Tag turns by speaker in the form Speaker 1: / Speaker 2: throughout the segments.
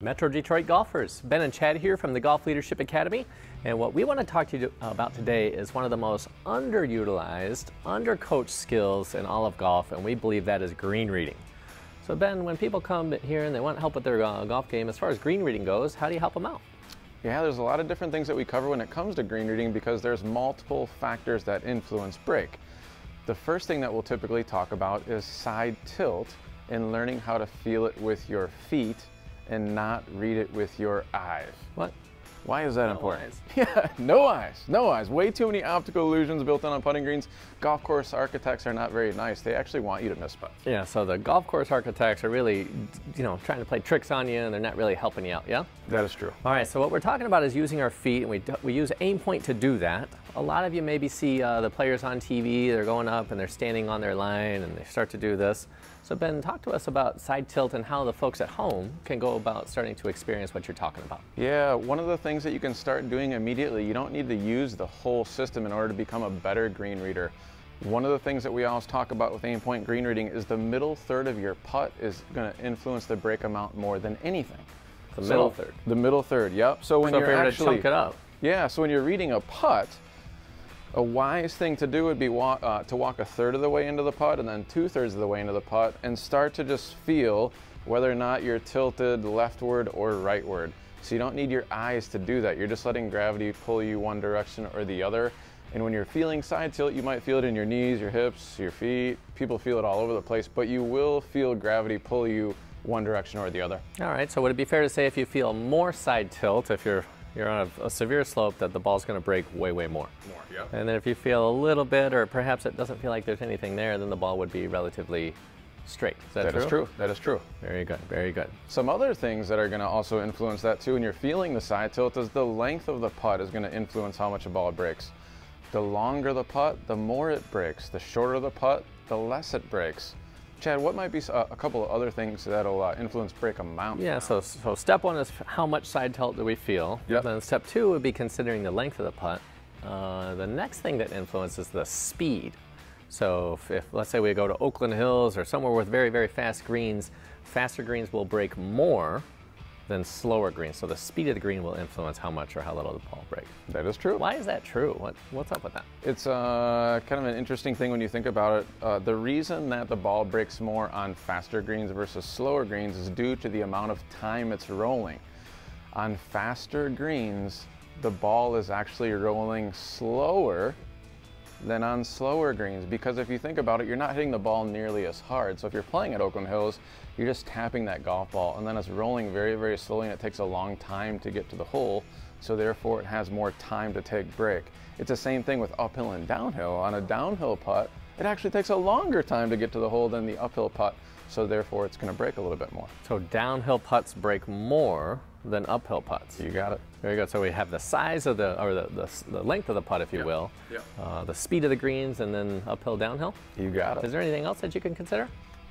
Speaker 1: Metro Detroit golfers, Ben and Chad here from the Golf Leadership Academy. And what we want to talk to you about today is one of the most underutilized, undercoached skills in all of golf, and we believe that is green reading. So Ben, when people come here and they want help with their uh, golf game, as far as green reading goes, how do you help them out?
Speaker 2: Yeah, there's a lot of different things that we cover when it comes to green reading because there's multiple factors that influence break. The first thing that we'll typically talk about is side tilt and learning how to feel it with your feet and not read it with your eyes.
Speaker 1: What?
Speaker 2: Why is that
Speaker 1: no
Speaker 2: important?
Speaker 1: Eyes.
Speaker 2: Yeah, no eyes, no eyes. Way too many optical illusions built in on putting greens. Golf course architects are not very nice. They actually want you to miss putts.
Speaker 1: Yeah, so the golf course architects are really, you know, trying to play tricks on you and they're not really helping you out, yeah?
Speaker 2: That is true.
Speaker 1: All right, so what we're talking about is using our feet, and we, we use aim point to do that. A lot of you maybe see uh, the players on TV, they're going up and they're standing on their line and they start to do this. So Ben, talk to us about side tilt and how the folks at home can go about starting to experience what you're talking about.
Speaker 2: Yeah, one of the things that you can start doing immediately, you don't need to use the whole system in order to become a better green reader. One of the things that we always talk about with aim point green reading is the middle third of your putt is going to influence the break amount more than anything.
Speaker 1: The so middle third.
Speaker 2: The middle third, yep. So when
Speaker 1: so
Speaker 2: you're actually
Speaker 1: chunk it up.
Speaker 2: Yeah, so when you're reading a putt, a wise thing to do would be walk, uh, to walk a third of the way into the putt and then two thirds of the way into the putt and start to just feel whether or not you're tilted leftward or rightward. So you don't need your eyes to do that. You're just letting gravity pull you one direction or the other. And when you're feeling side tilt, you might feel it in your knees, your hips, your feet. People feel it all over the place, but you will feel gravity pull you one direction or the other.
Speaker 1: All right, so would it be fair to say if you feel more side tilt, if you're you're on a, a severe slope that the ball's going to break way, way more.
Speaker 2: More, yeah.
Speaker 1: And then if you feel a little bit, or perhaps it doesn't feel like there's anything there, then the ball would be relatively straight. Is that,
Speaker 2: that
Speaker 1: true?
Speaker 2: Is true. That is true.
Speaker 1: Very good. Very good.
Speaker 2: Some other things that are going to also influence that too, and you're feeling the side tilt, is the length of the putt is going to influence how much a ball breaks. The longer the putt, the more it breaks. The shorter the putt, the less it breaks. Chad, what might be a, a couple of other things that'll uh, influence break amount?
Speaker 1: Yeah, so, so step one is how much side tilt do we feel.
Speaker 2: Yep.
Speaker 1: Then step two would be considering the length of the putt. Uh, the next thing that influences the speed. So if, if, let's say we go to Oakland Hills or somewhere with very, very fast greens, faster greens will break more than slower greens. So the speed of the green will influence how much or how little the ball breaks.
Speaker 2: That is true.
Speaker 1: Why is that true? What, what's up with that?
Speaker 2: It's uh, kind of an interesting thing when you think about it. Uh, the reason that the ball breaks more on faster greens versus slower greens is due to the amount of time it's rolling. On faster greens, the ball is actually rolling slower than on slower greens because if you think about it, you're not hitting the ball nearly as hard. So if you're playing at Oakland Hills, you're just tapping that golf ball and then it's rolling very, very slowly and it takes a long time to get to the hole. So therefore it has more time to take break. It's the same thing with uphill and downhill. On a downhill putt, it actually takes a longer time to get to the hole than the uphill putt. So therefore it's gonna break a little bit more.
Speaker 1: So downhill putts break more than uphill putts.
Speaker 2: You got it.
Speaker 1: Very good. So we have the size of the, or the, the, the length of the putt, if you will,
Speaker 2: yep.
Speaker 1: Uh, the speed of the greens, and then uphill, downhill.
Speaker 2: You got it.
Speaker 1: Is there anything else that you can consider?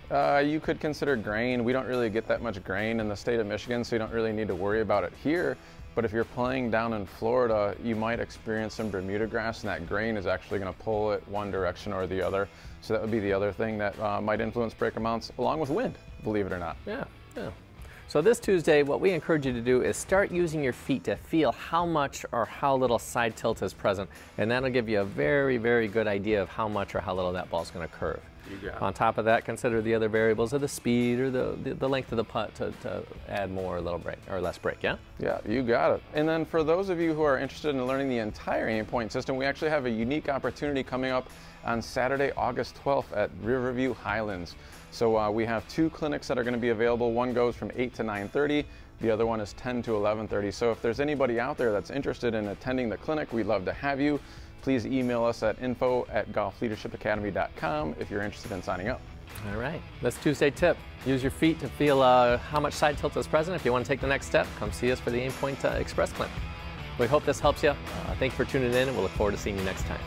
Speaker 2: Uh, you could consider grain. We don't really get that much grain in the state of Michigan, so you don't really need to worry about it here. But if you're playing down in Florida, you might experience some Bermuda grass, and that grain is actually going to pull it one direction or the other. So that would be the other thing that uh, might influence break amounts, along with wind, believe it or not.
Speaker 1: Yeah, yeah. So this Tuesday, what we encourage you to do is start using your feet to feel how much or how little side tilt is present, and that'll give you a very, very good idea of how much or how little that ball's going to curve. On top of that, consider the other variables of the speed or the, the, the length of the putt to, to, add more or little break or less break, yeah?
Speaker 2: Yeah, you got it. And then for those of you who are interested in learning the entire aim point system, we actually have a unique opportunity coming up on Saturday, August 12th at Riverview Highlands. So uh, we have two clinics that are going to be available. One goes from 8 to 9.30. The other one is 10 to 11.30. So if there's anybody out there that's interested in attending the clinic, we'd love to have you. Please email us at info at golfleadershipacademy.com if you're interested in signing up.
Speaker 1: All right, that's Tuesday tip. Use your feet to feel uh, how much side tilt is present. If you want to take the next step, come see us for the Aimpoint uh, Express Clinic. We hope this helps you. Uh, thank you for tuning in, and we'll look forward to seeing you next time.